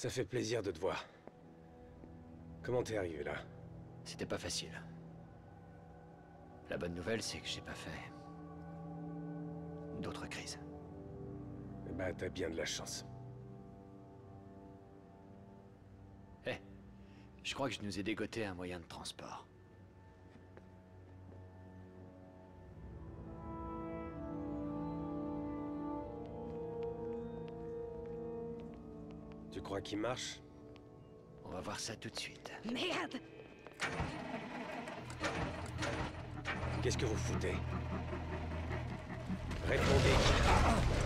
Ça fait plaisir de te voir. Comment t'es arrivé là? C'était pas facile. La bonne nouvelle, c'est que j'ai pas fait... d'autres crises. Bah, t'as bien de la chance. Eh, je crois que je nous ai dégoté un moyen de transport. Crois qu'il marche On va voir ça tout de suite. Merde Qu'est-ce que vous foutez? Répondez.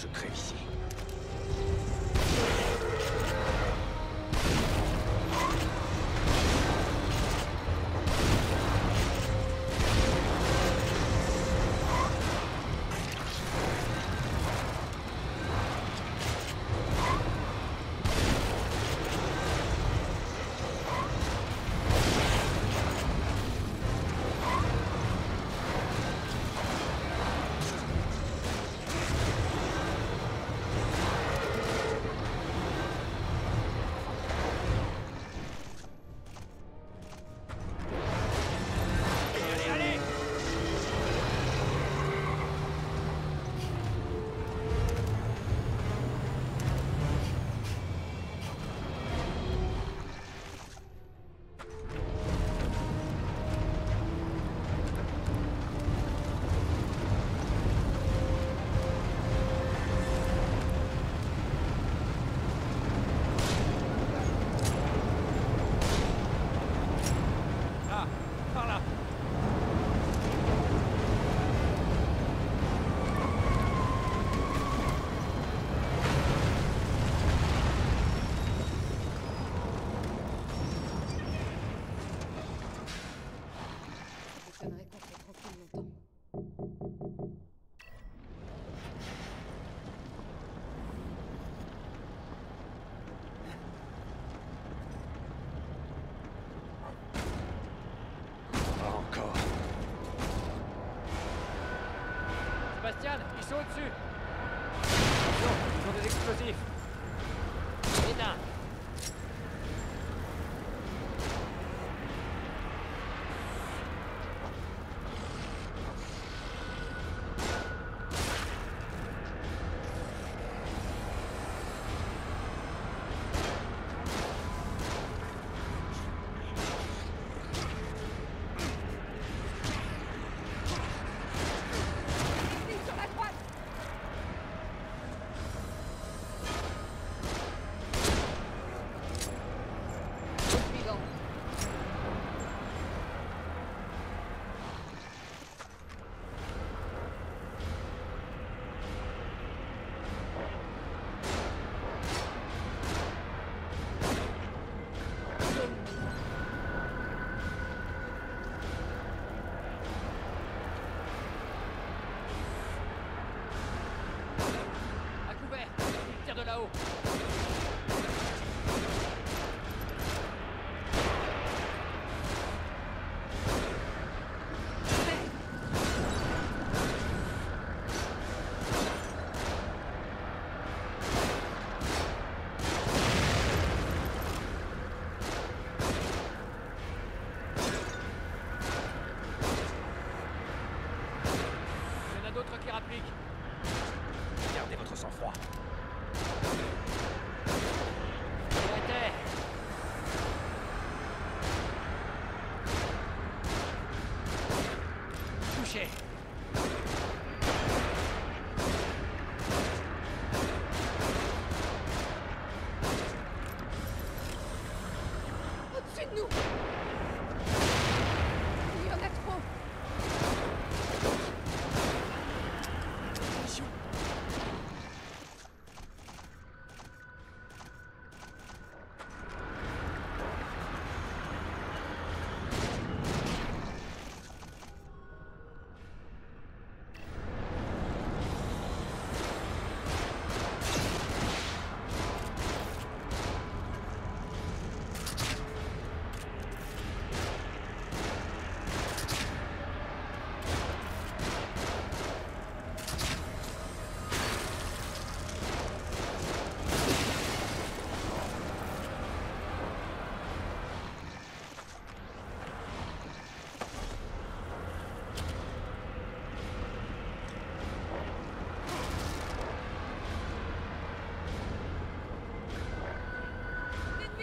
Question que je au-dessus. Attention, ils ont des explosifs Ils tirent de là-haut Il y en a d'autres qui rappliquent Gardez votre sang-froid. Arrêtez Touché Au-dessus de nous Il y en à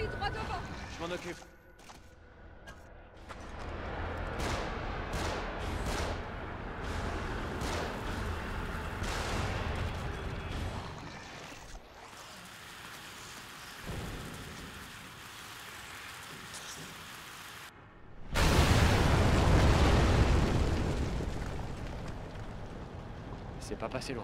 devant Je m'en occupe. C'est pas passé loin.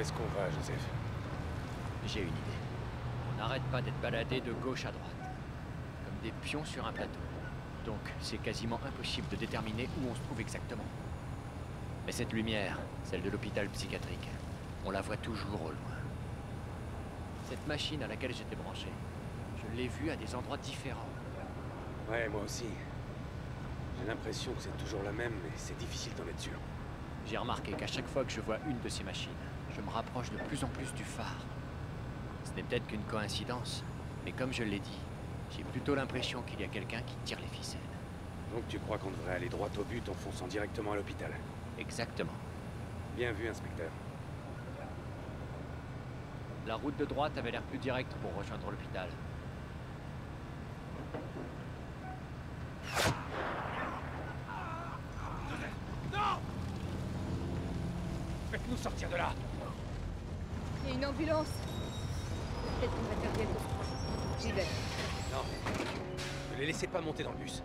Où est-ce qu'on va, Joseph J'ai une idée. On n'arrête pas d'être baladé de gauche à droite. Comme des pions sur un plateau. Donc, c'est quasiment impossible de déterminer où on se trouve exactement. Mais cette lumière, celle de l'hôpital psychiatrique, on la voit toujours au loin. Cette machine à laquelle j'étais branché, je l'ai vue à des endroits différents. Ouais, moi aussi. J'ai l'impression que c'est toujours la même, mais c'est difficile d'en être sûr. J'ai remarqué qu'à chaque fois que je vois une de ces machines, je me rapproche de plus en plus du phare. Ce n'est peut-être qu'une coïncidence, mais comme je l'ai dit, j'ai plutôt l'impression qu'il y a quelqu'un qui tire les ficelles. Donc tu crois qu'on devrait aller droit au but en fonçant directement à l'hôpital? Exactement. Bien vu, inspecteur. La route de droite avait l'air plus directe pour rejoindre l'hôpital. Faites-nous sortir de là A une ambulance Peut-être du matériel de secours. J'y vais. Non. Ne les laissez pas monter dans le bus.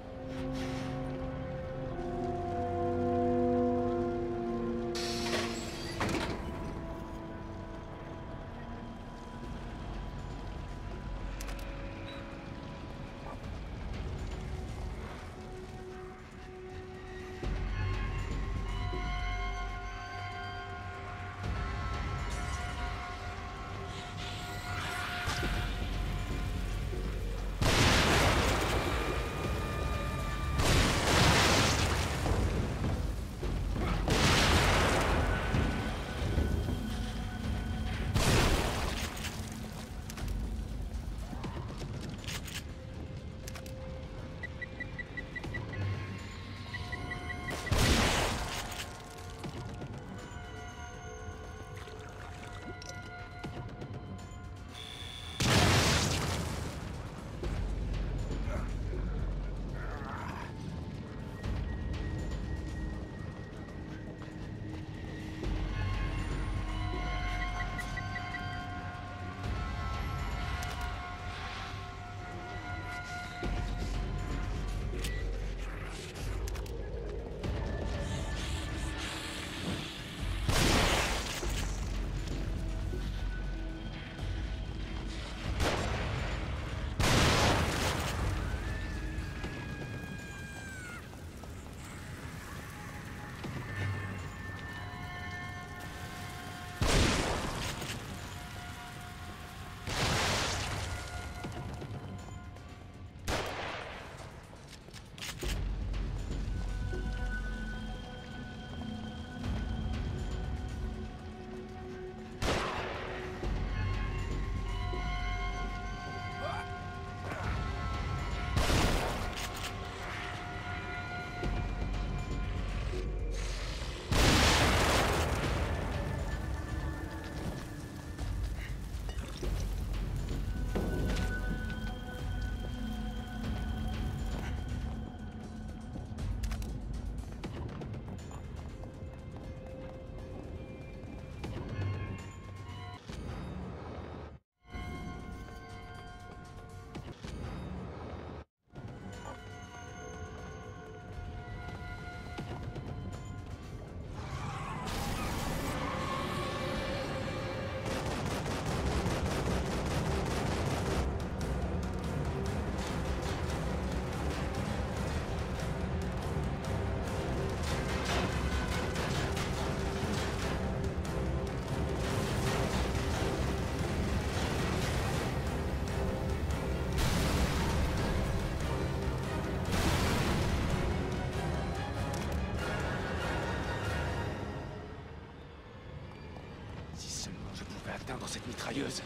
Cette mitrailleuse.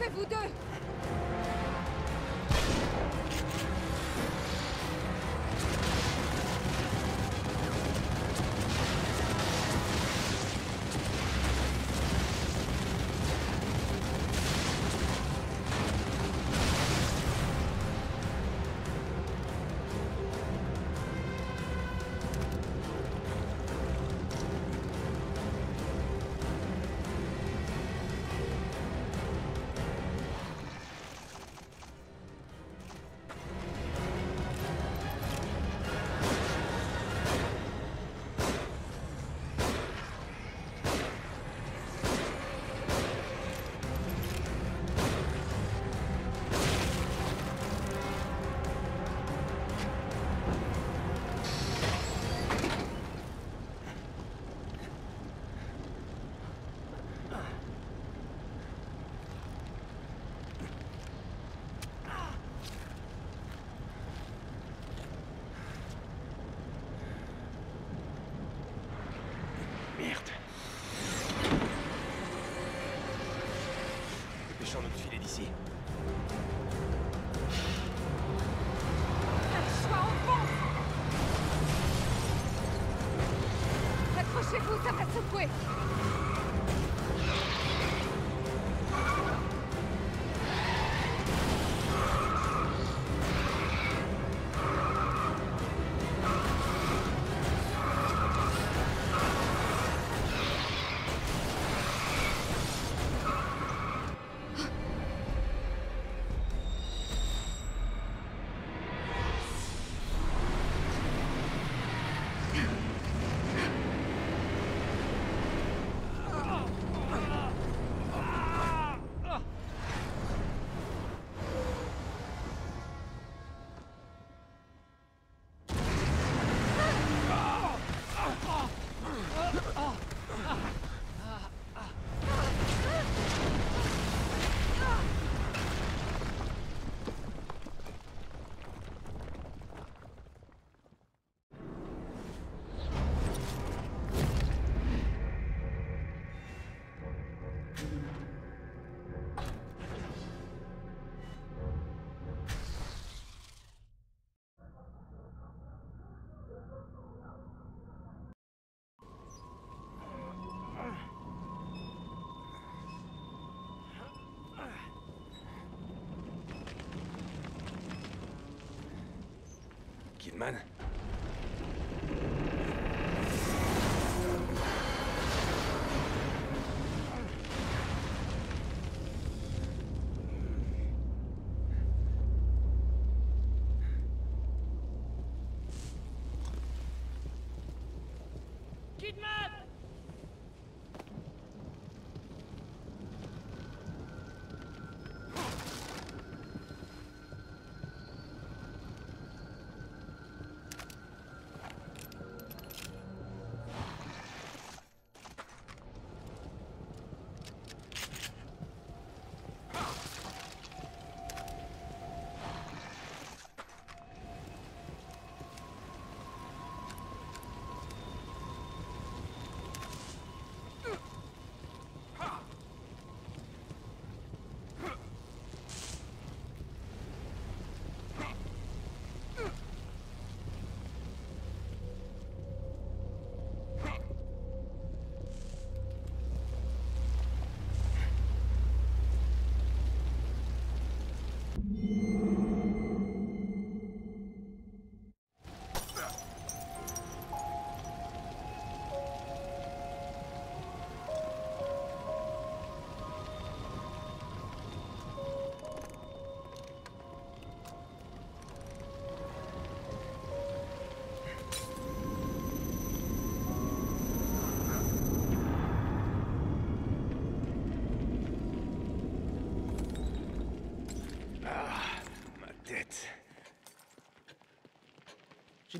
Occupez-vous d'eux Kidman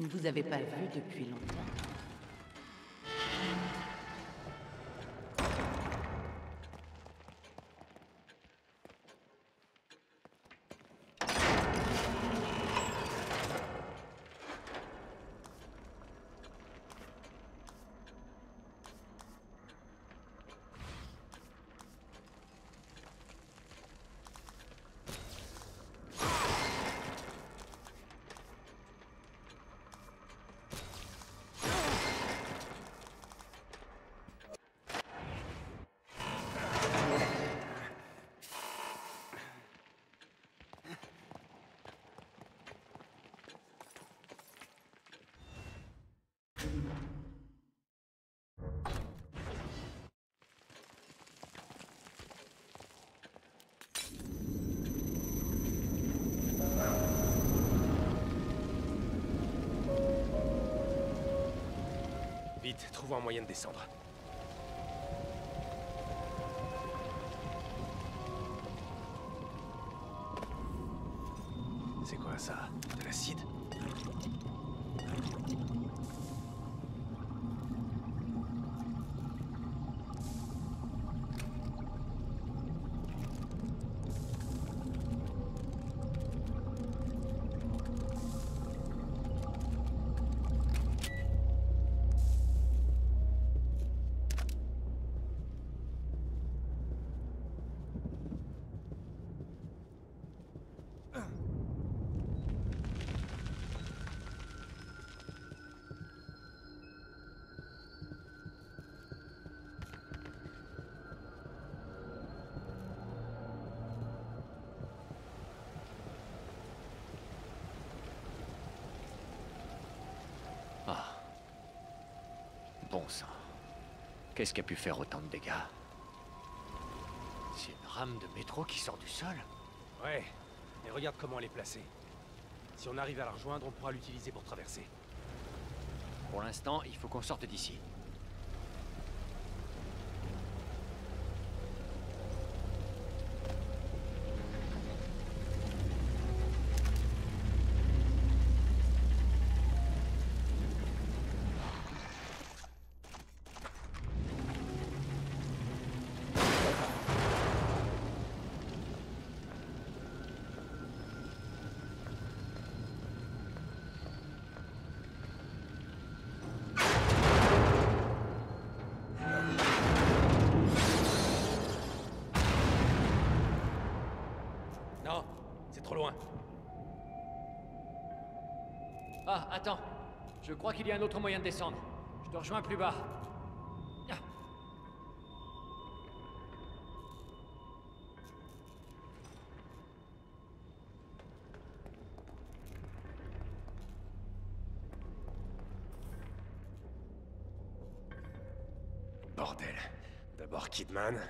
ne vous avais pas vu depuis longtemps. Vite, trouve un moyen de descendre. Bon sang. Qu'est-ce qui a pu faire autant de dégâts? C'est une rame de métro qui sort du sol Ouais, mais regarde comment elle est placée. Si on arrive à la rejoindre, on pourra l'utiliser pour traverser. Pour l'instant, il faut qu'on sorte d'ici. Ah, attends. Je crois qu'il y a un autre moyen de descendre. Je te rejoins plus bas. Bordel. D'abord Kidman.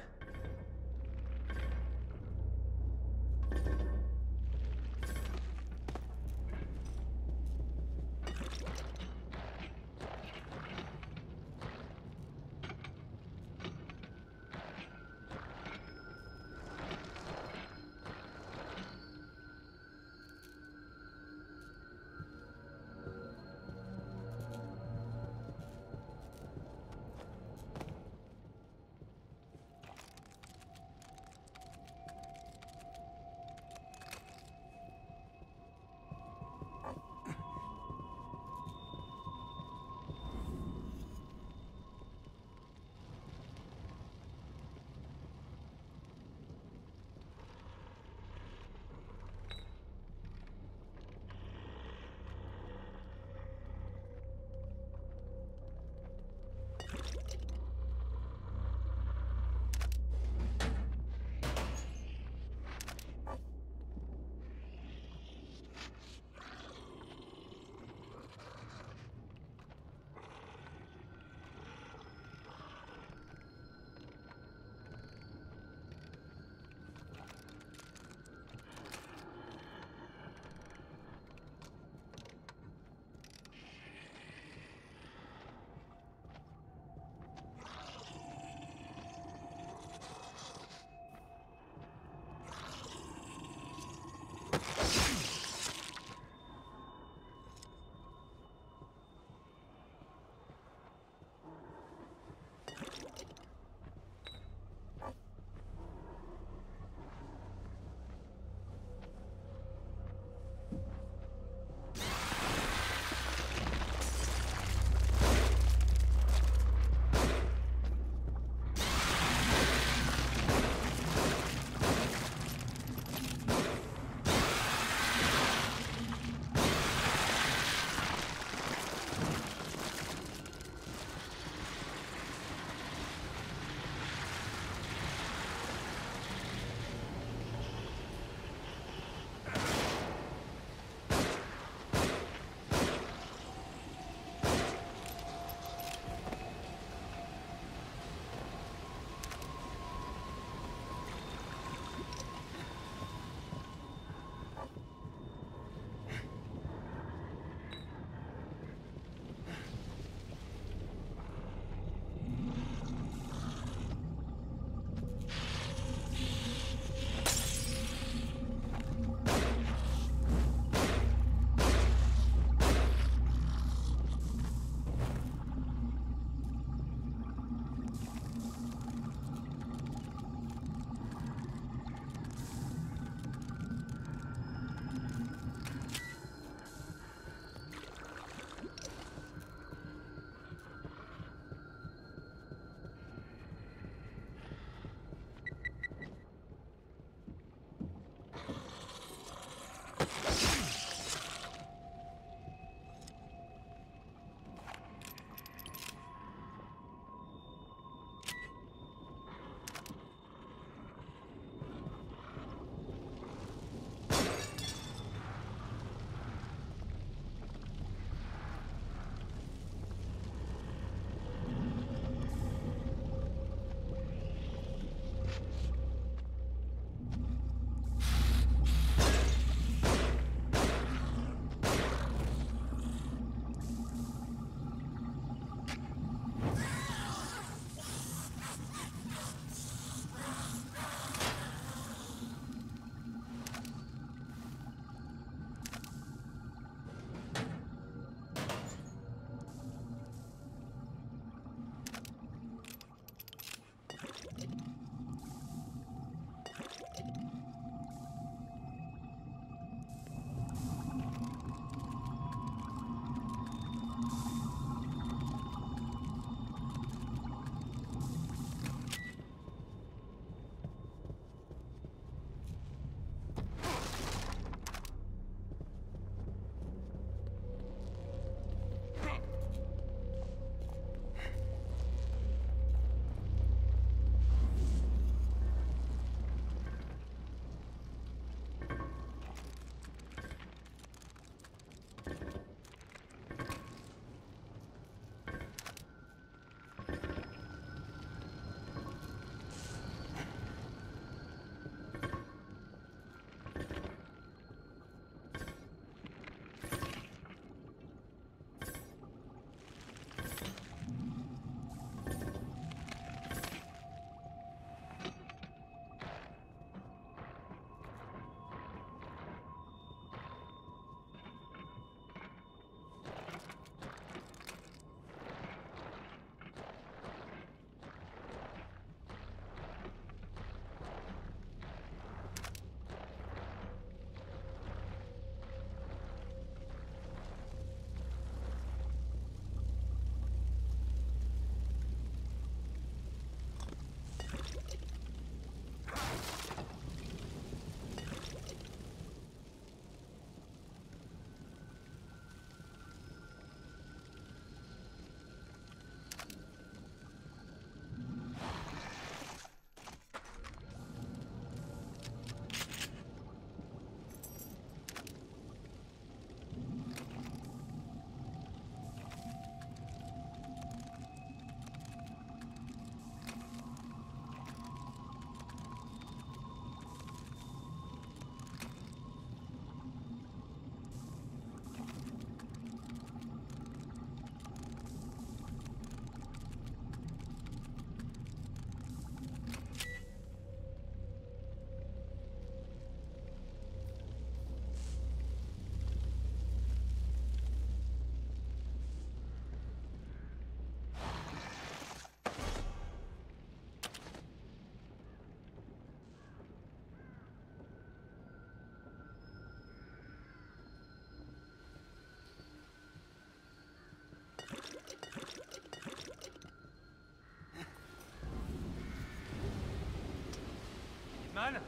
mal.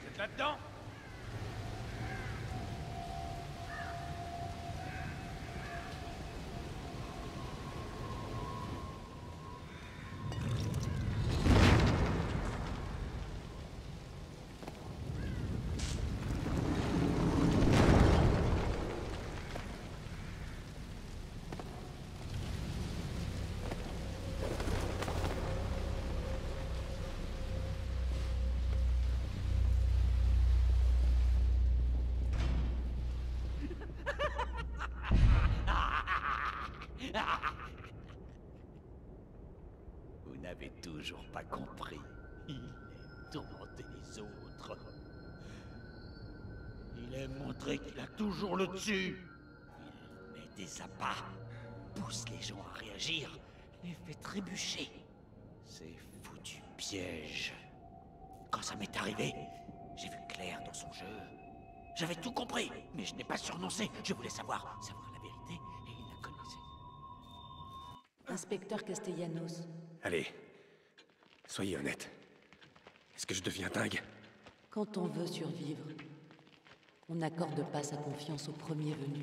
Vous êtes là-dedans? Vous n'avez toujours pas compris. Il aime tourmenter les autres. Il aime montrer qu'il a toujours le dessus. Il met des appâts, pousse les gens à réagir, les fait trébucher. C'est foutu piège. Quand ça m'est arrivé, j'ai vu clair dans son jeu. J'avais tout compris, mais je n'ai pas surnoncé. Je voulais savoir Inspecteur Castellanos, Allez, soyez honnête. Est-ce que je deviens dingue? Quand on veut survivre, on n'accorde pas sa confiance au premier venu.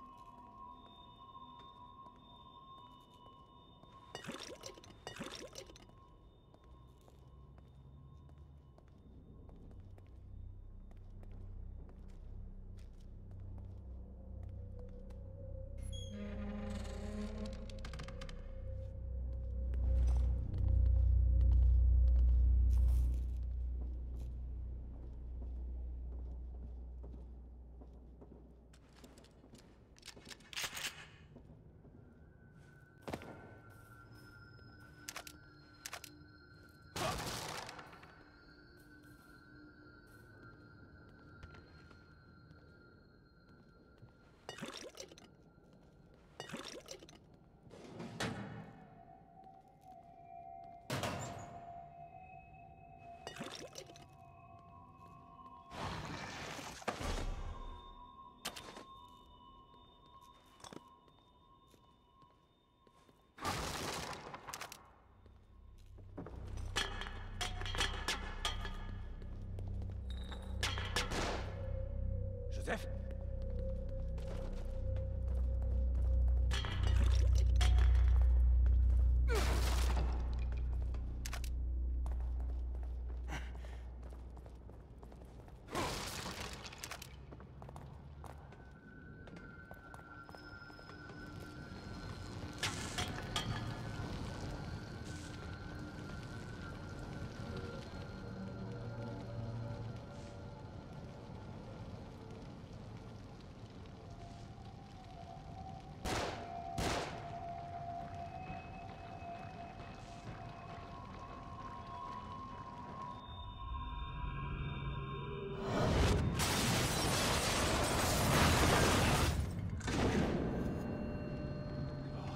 Joseph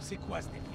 sequestered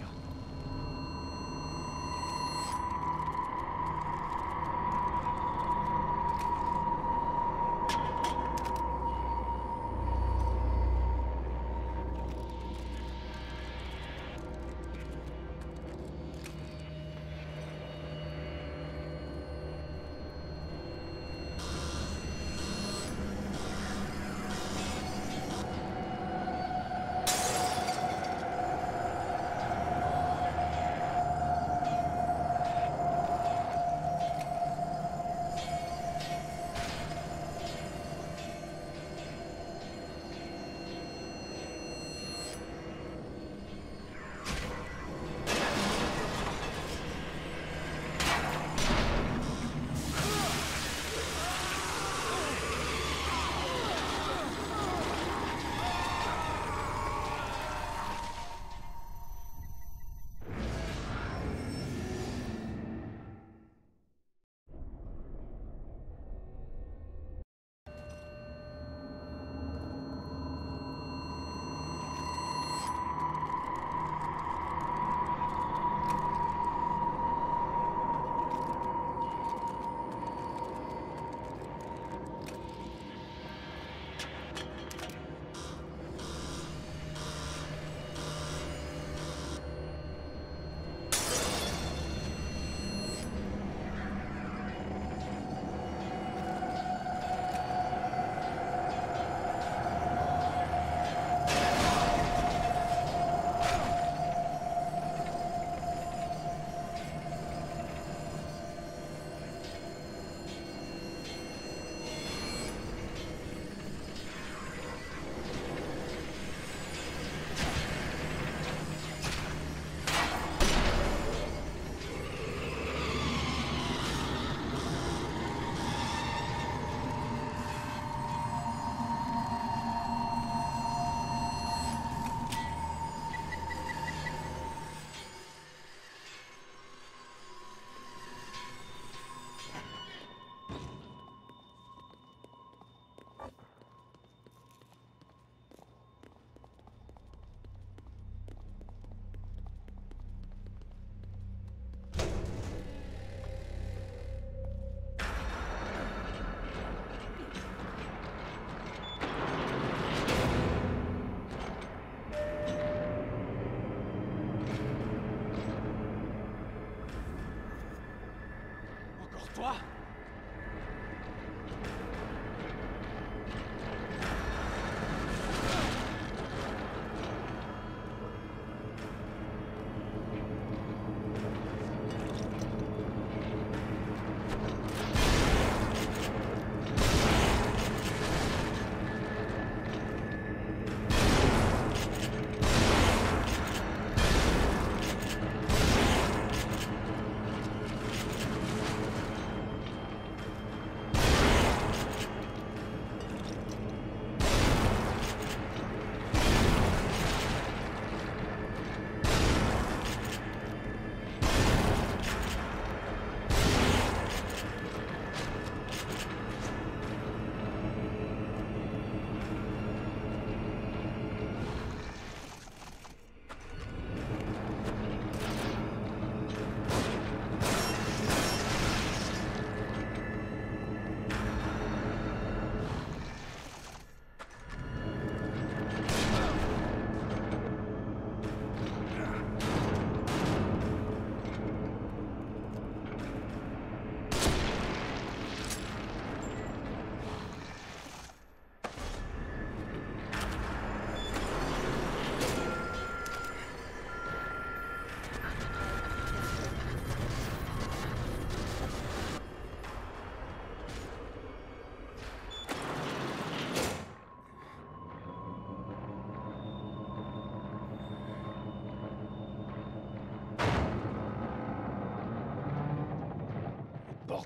C'est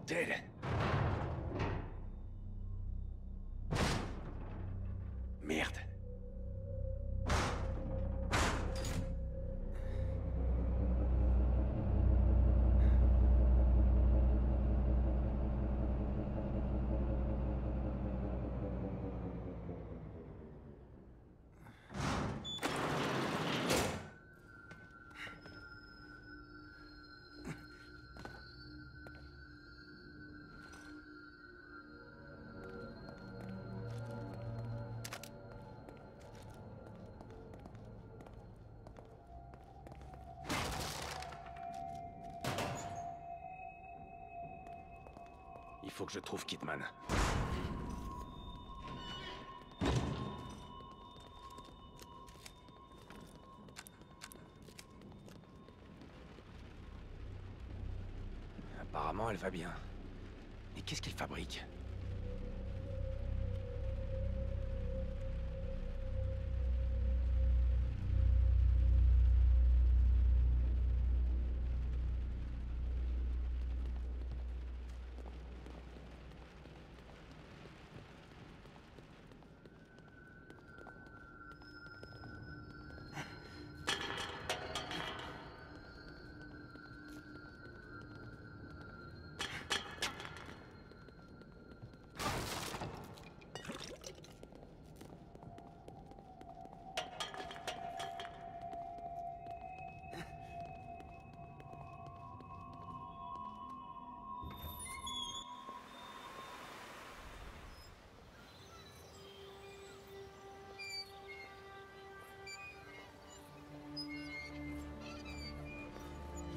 quoi ce faut que je trouve Kidman. Apparemment, elle va bien. Et qu'est-ce qu'il fabrique?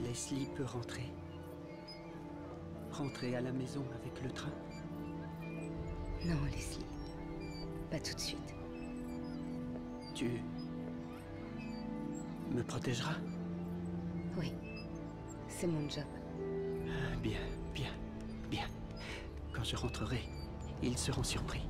Leslie peut rentrer. Rentrer à la maison avec le train. Non, Leslie. Pas tout de suite. Tu... me protégeras? Oui. C'est mon job. Ah, Bien, bien, bien. Quand je rentrerai, ils seront surpris.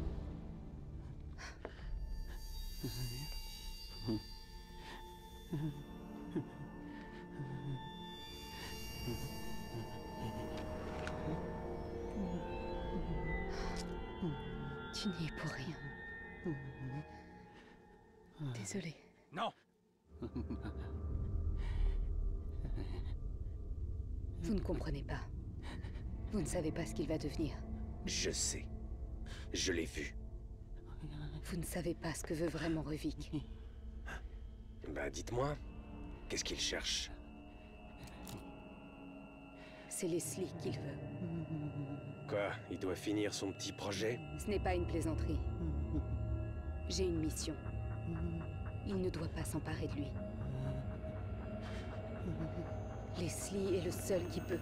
Tu n'y es pour rien. Désolée. Non Vous ne comprenez pas. Vous ne savez pas ce qu'il va devenir. Je sais. Je l'ai vu. Vous ne savez pas ce que veut vraiment Revik. Bah dites-moi, qu'est-ce qu'il cherche? C'est Leslie qu'il veut. Quoi Il doit finir son petit projet Ce n'est pas une plaisanterie. J'ai une mission. Il ne doit pas s'emparer de lui. Leslie est le seul qui peut.